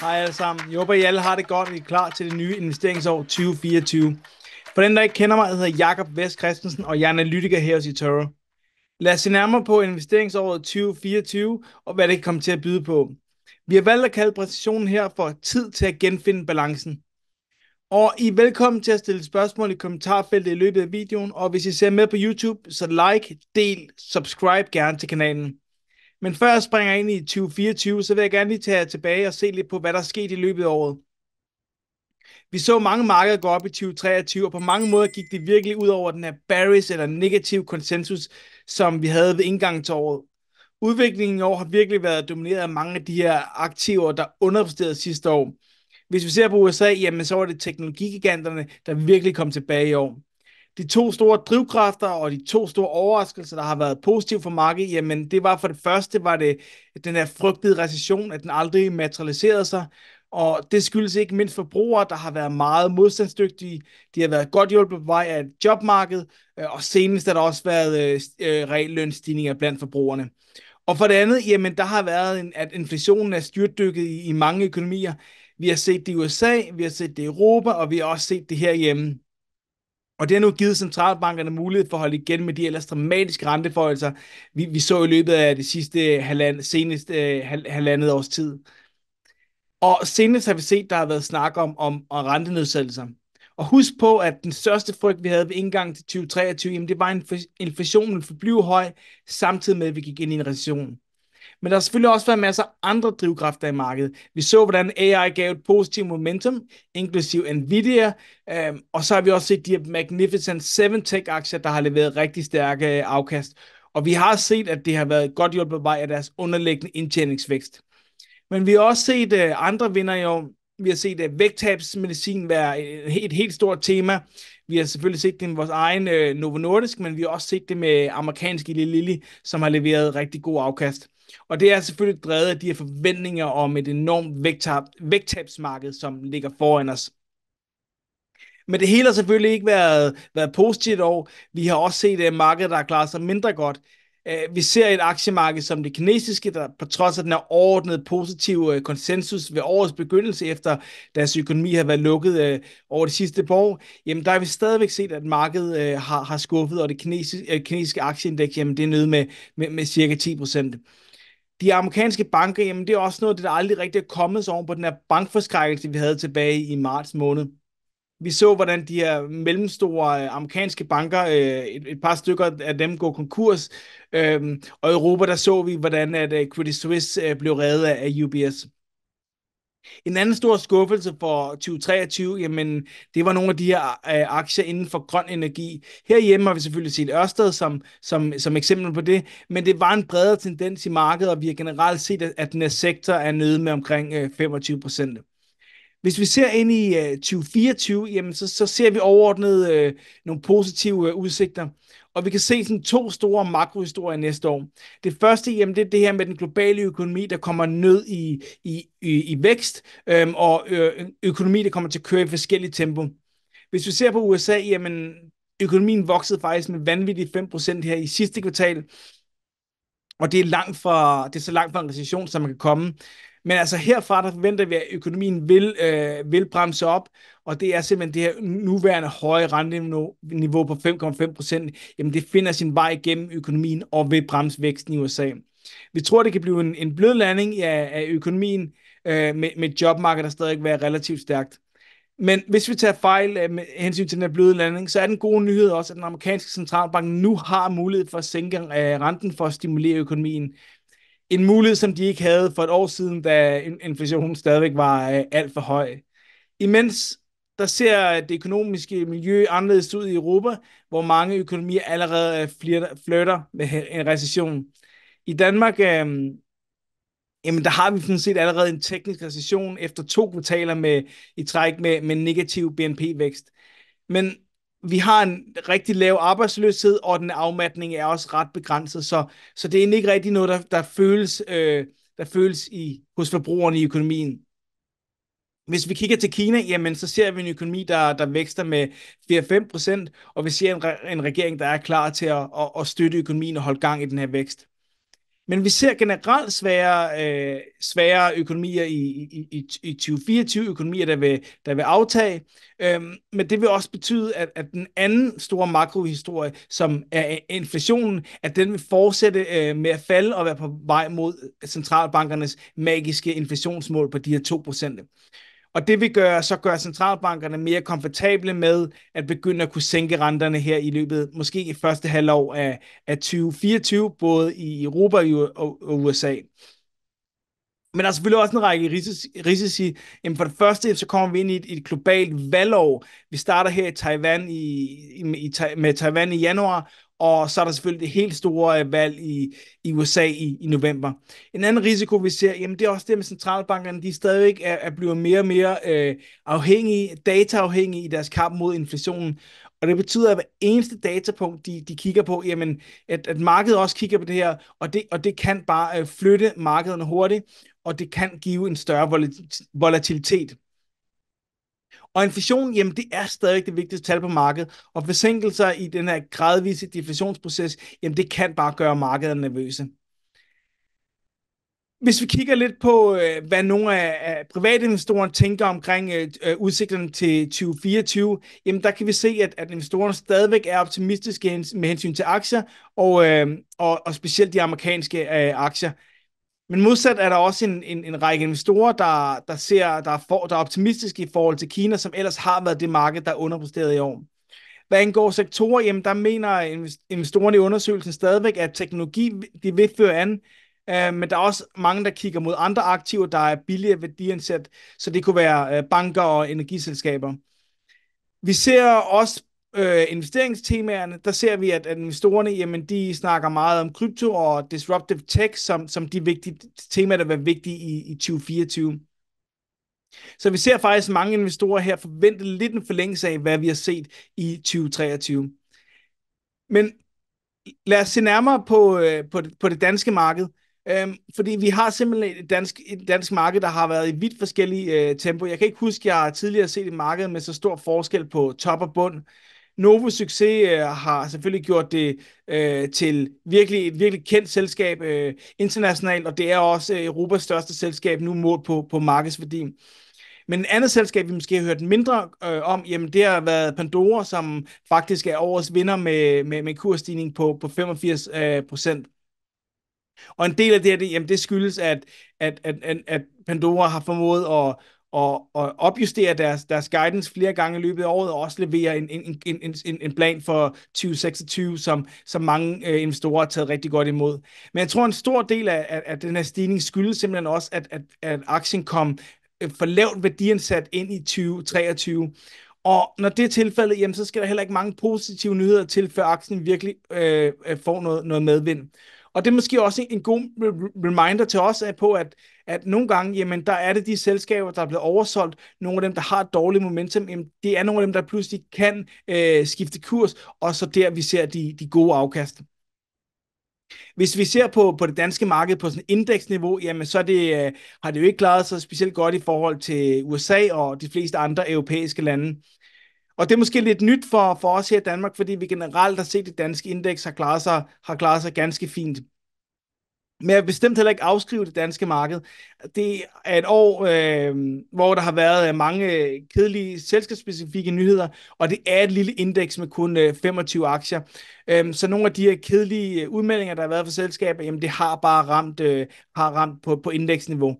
Hej alle sammen. Jeg håber, I alle har det godt og I er klar til det nye investeringsår 2024. For den, der ikke kender mig, hedder Jakob Vest Christensen, og jeg er analytiker her hos eToro. Lad os se nærmere på investeringsåret 2024 og hvad det kan komme til at byde på. Vi har valgt at kalde præcisionen her for tid til at genfinde balancen. Og I er velkommen til at stille spørgsmål i kommentarfeltet i løbet af videoen, og hvis I ser med på YouTube, så like, del, subscribe gerne til kanalen. Men før jeg springer ind i 2024, så vil jeg gerne lige tage tilbage og se lidt på, hvad der er sket i løbet af året. Vi så mange markeder gå op i 2023, og på mange måder gik det virkelig ud over den her bearish eller negativ konsensus, som vi havde ved indgangen til året. Udviklingen i år har virkelig været domineret af mange af de her aktiver, der underpræsterede sidste år. Hvis vi ser på USA, jamen så var det teknologigiganterne, der virkelig kom tilbage i år de to store drivkræfter og de to store overraskelser, der har været positive for markedet, jamen det var for det første, var det den her frygtede recession, at den aldrig materialiserede sig, og det skyldes ikke mindst forbrugere, der har været meget modstandsdygtige. De har været godt hjulpet på vej af jobmarkedet, øh, og senest har der også været øh, øh, reallønsstigninger blandt forbrugerne. Og for det andet, jamen der har været, en, at inflationen er styrtdykket i, i mange økonomier. Vi har set det i USA, vi har set det i Europa, og vi har også set det herhjemme. Og det har nu givet centralbankerne mulighed for at holde igen med de ellers dramatiske renteforholdelser, vi, vi så i løbet af det sidste øh, halvand, seneste øh, hal, halvandet års tid. Og senest har vi set, der har været snak om, om, om rentenedsættelser. Og husk på, at den største frygt, vi havde ved indgangen til 2023, jamen det var, at inflationen ville forblive høj, samtidig med, at vi gik ind i en recession. Men der har selvfølgelig også været masser af andre drivkræfter i markedet. Vi så, hvordan AI gav et positivt momentum, inklusiv Nvidia, øhm, og så har vi også set de her Magnificent 7 Tech-aktier, der har leveret rigtig stærke øh, afkast. Og vi har set, at det har været godt hjulpet vej af deres underliggende indtjeningsvækst. Men vi har også set øh, andre vinder i år. Vi har set øh, vægttabsmedicin være et, et helt stort tema. Vi har selvfølgelig set det med vores egen øh, Novo Nordisk, men vi har også set det med amerikanske Lille Lilly, som har leveret rigtig god afkast. Og det er selvfølgelig drevet af de her forventninger om et enormt vægttab, vægttabsmarked, som ligger foran os. Men det hele har selvfølgelig ikke været, været positivt år. Vi har også set et marked, der har klaret sig mindre godt. Øh, vi ser et aktiemarked som det kinesiske, der på trods af den her overordnede positive øh, konsensus ved årets begyndelse, efter deres økonomi har været lukket øh, over de sidste par år, jamen der har vi stadigvæk set, at markedet øh, har, har skuffet, og det kinesiske, kinesiske aktieindeks, jamen det er nede med, med, med cirka 10 procent de amerikanske banker, jamen det er også noget, der aldrig rigtig er kommet så oven på den her bankforskrækkelse, vi havde tilbage i marts måned. Vi så, hvordan de her mellemstore øh, amerikanske banker, øh, et, et par stykker af dem går konkurs, øhm, og i Europa, der så vi, hvordan at øh, Credit Suisse blev reddet af UBS. En anden stor skuffelse for 2023, jamen, det var nogle af de her øh, aktier inden for grøn energi. Herhjemme har vi selvfølgelig set Ørsted som, som, som eksempel på det, men det var en bredere tendens i markedet, og vi har generelt set, at, at den her sektor er nede med omkring øh, 25 procent. Hvis vi ser ind i øh, 2024, jamen, så, så ser vi overordnet øh, nogle positive øh, udsigter. Og vi kan se sådan to store makrohistorier næste år. Det første, jamen, det er det her med den globale økonomi, der kommer ned i, i, i, i vækst, øhm, og ø, økonomi, der kommer til at køre i forskellige tempo. Hvis vi ser på USA, jamen, økonomien voksede faktisk med vanvittigt 5% her i sidste kvartal, og det er, langt fra, det er så langt fra en recession, som man kan komme. Men altså herfra, der forventer vi, at økonomien vil, øh, vil bremse op, og det er simpelthen det her nuværende høje renteniveau på 5,5 procent, jamen det finder sin vej igennem økonomien og vil bremse væksten i USA. Vi tror, det kan blive en, en blød landing af, af økonomien øh, med, med jobmarkedet, der stadig være relativt stærkt. Men hvis vi tager fejl øh, med hensyn til den her bløde landing, så er den gode nyhed også, at den amerikanske centralbank nu har mulighed for at sænke øh, renten for at stimulere økonomien en mulighed, som de ikke havde for et år siden, da inflationen stadigvæk var øh, alt for høj. Imens der ser det økonomiske miljø anderledes ud i Europa, hvor mange økonomier allerede øh, flytter med en recession. I Danmark, øh, jamen der har vi sådan set allerede en teknisk recession efter to kvartaler med, i træk med, med negativ BNP-vækst. Men vi har en rigtig lav arbejdsløshed, og den afmatning er også ret begrænset, så, så det er ikke rigtig noget, der, der føles, øh, der føles i, hos forbrugerne i økonomien. Hvis vi kigger til Kina, jamen, så ser vi en økonomi, der, der vækster med 4-5 procent, og vi ser en, en regering, der er klar til at, at, at støtte økonomien og holde gang i den her vækst. Men vi ser generelt svære, øh, svære økonomier i, i, i, i 2024, økonomier, der vil, der vil aftage. Øhm, men det vil også betyde, at, at den anden store makrohistorie, som er inflationen, at den vil fortsætte øh, med at falde og være på vej mod centralbankernes magiske inflationsmål på de her 2%. Og det vil gøre, så gøre centralbankerne mere komfortable med at begynde at kunne sænke renterne her i løbet, måske i første halvår af, af 2024, både i Europa og USA. Men der er selvfølgelig også en række risici. risici. Jamen for det første, så kommer vi ind i et, et globalt valgår. Vi starter her i Taiwan i, i, i, med Taiwan i januar, og så er der selvfølgelig det helt store øh, valg i, i USA i, i november. En anden risiko, vi ser, jamen det er også det med centralbankerne, de stadigvæk er, er blevet mere og mere øh, afhængige, dataafhængige i deres kamp mod inflationen. Og det betyder, at hver eneste datapunkt, de, de kigger på, jamen, at, at markedet også kigger på det her, og det, og det kan bare øh, flytte markederne hurtigt, og det kan give en større volatilitet. Og inflation, jamen det er stadig det vigtigste tal på markedet, og forsinkelser i den her gradvise deflationsproces, jamen det kan bare gøre markedet nervøse. Hvis vi kigger lidt på, øh, hvad nogle af private investorer tænker omkring øh, øh, udsigterne til 2024, jamen der kan vi se, at, at investorerne stadigvæk er optimistiske med hensyn til aktier, og, og, og specielt de amerikanske aktier. Men modsat er der også en, en, en række investorer, der, der, ser, der, er for, der er optimistiske i forhold til Kina, som ellers har været det marked, der er underpresteret i år. Hvad angår sektorer, jamen der mener investorerne i undersøgelsen stadigvæk, at teknologi de vil føre an, øh, men der er også mange, der kigger mod andre aktiver, der er billigere værdiansat, så det kunne være øh, banker og energiselskaber. Vi ser også øh, investeringstemaerne, der ser vi, at, at investorerne, jamen, de snakker meget om krypto og disruptive tech som, som de vigtige temaer, der vil være vigtige i, i 2024. Så vi ser faktisk mange investorer her forvente lidt en forlængelse af, hvad vi har set i 2023. Men lad os se nærmere på, øh, på, det, på det danske marked. Øhm, fordi vi har simpelthen et dansk, et dansk marked, der har været i vidt forskellige øh, tempo. Jeg kan ikke huske, at jeg har tidligere set et marked med så stor forskel på top og bund. Novo Succes øh, har selvfølgelig gjort det øh, til virkelig et virkelig kendt selskab øh, internationalt, og det er også øh, Europas største selskab nu målt på, på markedsværdi. Men et andet selskab, vi måske har hørt mindre øh, om, jamen det har været Pandora, som faktisk er årets vinder med, med, med kursstigning på, på 85 øh, procent. Og en del af det her, det, jamen det skyldes, at, at, at, at Pandora har formået at, og, og opjustere deres, deres guidance flere gange i løbet af året, og også levere en, en, en, en, en plan for 2026, som, som mange øh, investorer har taget rigtig godt imod. Men jeg tror, en stor del af, af, af den her stigning skyldes simpelthen også, at, at, at aktien kom øh, for lavt værdiansat ind i 2023, og når det er tilfældet, jamen, så skal der heller ikke mange positive nyheder til, før aktien virkelig øh, øh får noget, noget medvind. Og det er måske også en god reminder til os af på, at, at nogle gange, jamen, der er det de selskaber, der er blevet oversolgt, nogle af dem, der har et dårligt momentum, jamen, det er nogle af dem, der pludselig kan øh, skifte kurs, og så der, vi ser de, de gode afkast. Hvis vi ser på, på det danske marked på sådan indeksniveau, jamen så det, øh, har det jo ikke klaret sig specielt godt i forhold til USA og de fleste andre europæiske lande. Og det er måske lidt nyt for, for os her i Danmark, fordi vi generelt har set, at det danske indeks har klaret sig, har klaret sig ganske fint. Men jeg vil bestemt heller ikke afskrive det danske marked. Det er et år, øh, hvor der har været øh, mange kedelige selskabsspecifikke nyheder, og det er et lille indeks med kun øh, 25 aktier. Øh, så nogle af de her kedelige øh, udmeldinger, der har været for selskaber, jamen det har bare ramt, øh, har ramt på, på indeksniveau.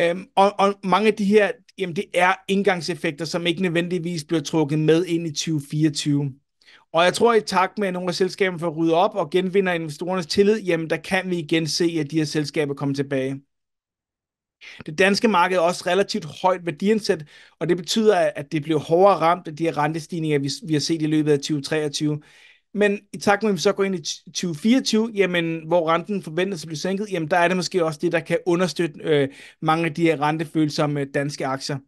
Øhm, og, og mange af de her, jamen det er indgangseffekter, som ikke nødvendigvis bliver trukket med ind i 2024. Og jeg tror, i takt med, at nogle af selskaberne får ryddet op og genvinder investorernes tillid, jamen der kan vi igen se, at de her selskaber kommer tilbage. Det danske marked er også relativt højt værdiansat, og det betyder, at det bliver hårdere ramt af de her rentestigninger, vi, vi har set i løbet af 2023. Men i takt med, at vi så går ind i 2024, jamen, hvor renten forventes at blive sænket, jamen, der er det måske også det, der kan understøtte øh, mange af de her rentefølsomme danske aktier.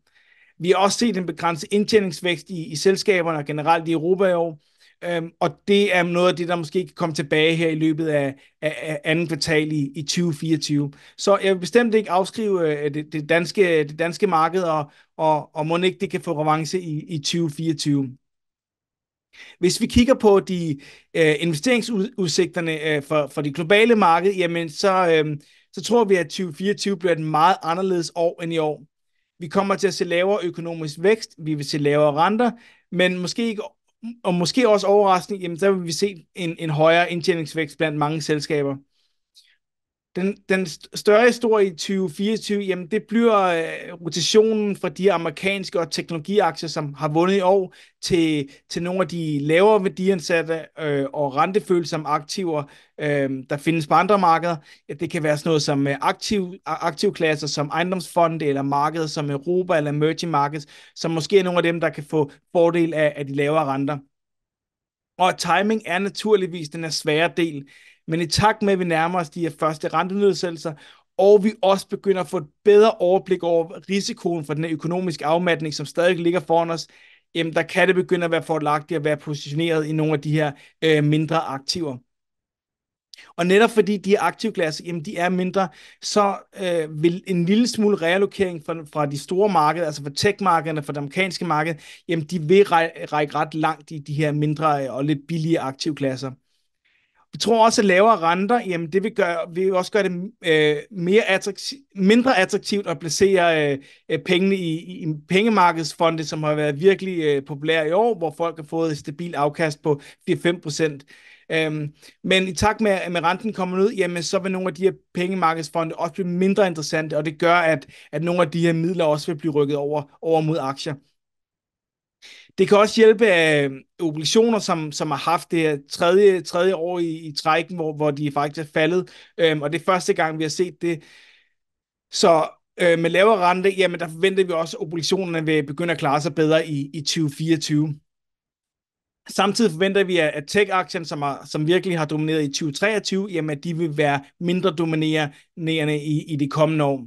Vi har også set en begrænset indtjeningsvækst i, i selskaberne og generelt i Europa i år, øhm, og det er noget af det, der måske kan komme tilbage her i løbet af, af, af anden kvartal i, i 2024. Så jeg vil bestemt ikke afskrive øh, det, det, danske, det danske marked, og, og, og må ikke det kan få revanche i, i 2024. Hvis vi kigger på de øh, investeringsudsigterne øh, for, for det globale marked, jamen så, øh, så tror vi, at 2024 bliver et meget anderledes år end i år. Vi kommer til at se lavere økonomisk vækst, vi vil se lavere renter, men måske ikke og måske også overraskende, jamen så vil vi se en, en højere indtjeningsvækst blandt mange selskaber. Den, den større historie i 2024, jamen det bliver øh, rotationen fra de amerikanske og teknologiaktier, som har vundet i år, til, til nogle af de lavere værdiansatte øh, og rentefølsomme aktiver, øh, der findes på andre markeder. Ja, det kan være sådan noget som øh, aktiv, aktivklasser som ejendomsfonde, eller markeder som Europa eller emerging markets, som måske er nogle af dem, der kan få fordel af, af de lavere renter. Og timing er naturligvis den her svære del. Men i takt med, at vi nærmer os de her første rentenedsættelser, og vi også begynder at få et bedre overblik over risikoen for den økonomiske afmatning, som stadig ligger foran os, jamen der kan det begynde at være fordelagtigt at være positioneret i nogle af de her øh, mindre aktiver. Og netop fordi de her aktivklasser, jamen de er mindre, så øh, vil en lille smule reallokering fra, fra de store markeder, altså fra tech-markederne, fra det amerikanske marked, jamen de vil række ret langt i de her mindre øh, og lidt billige aktivklasser. Vi tror også, at lavere renter, jamen det vil, gøre, vil også gøre det øh, mere attraktiv, mindre attraktivt at placere øh, pengene i, i, i pengemarkedsfonde, som har været virkelig øh, populære i år, hvor folk har fået et stabilt afkast på 4-5 procent. Øhm, men i takt med, at renten kommer ud, jamen, så vil nogle af de her pengemarkedsfonde også blive mindre interessante, og det gør, at, at nogle af de her midler også vil blive rykket over, over mod aktier. Det kan også hjælpe af obligationer, som, som har haft det tredje, tredje år i, i trækken, hvor, hvor de faktisk er faldet, øhm, og det er første gang, vi har set det. Så øh, med lavere rente, jamen der forventer vi også, at obligationerne vil begynde at klare sig bedre i, i 2024. Samtidig forventer vi, at tech-aktien, som, har, som virkelig har domineret i 2023, jamen, de vil være mindre dominerende i, i de kommende år.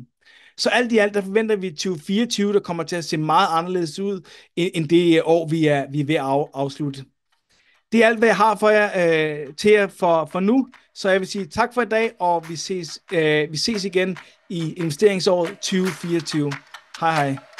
Så alt i alt, der forventer vi 2024, der kommer til at se meget anderledes ud, end det år, vi er, vi er ved at afslutte. Det er alt, hvad jeg har for jer, øh, til jer for, for nu. Så jeg vil sige tak for i dag, og vi ses, øh, vi ses igen i investeringsåret 2024. Hej hej.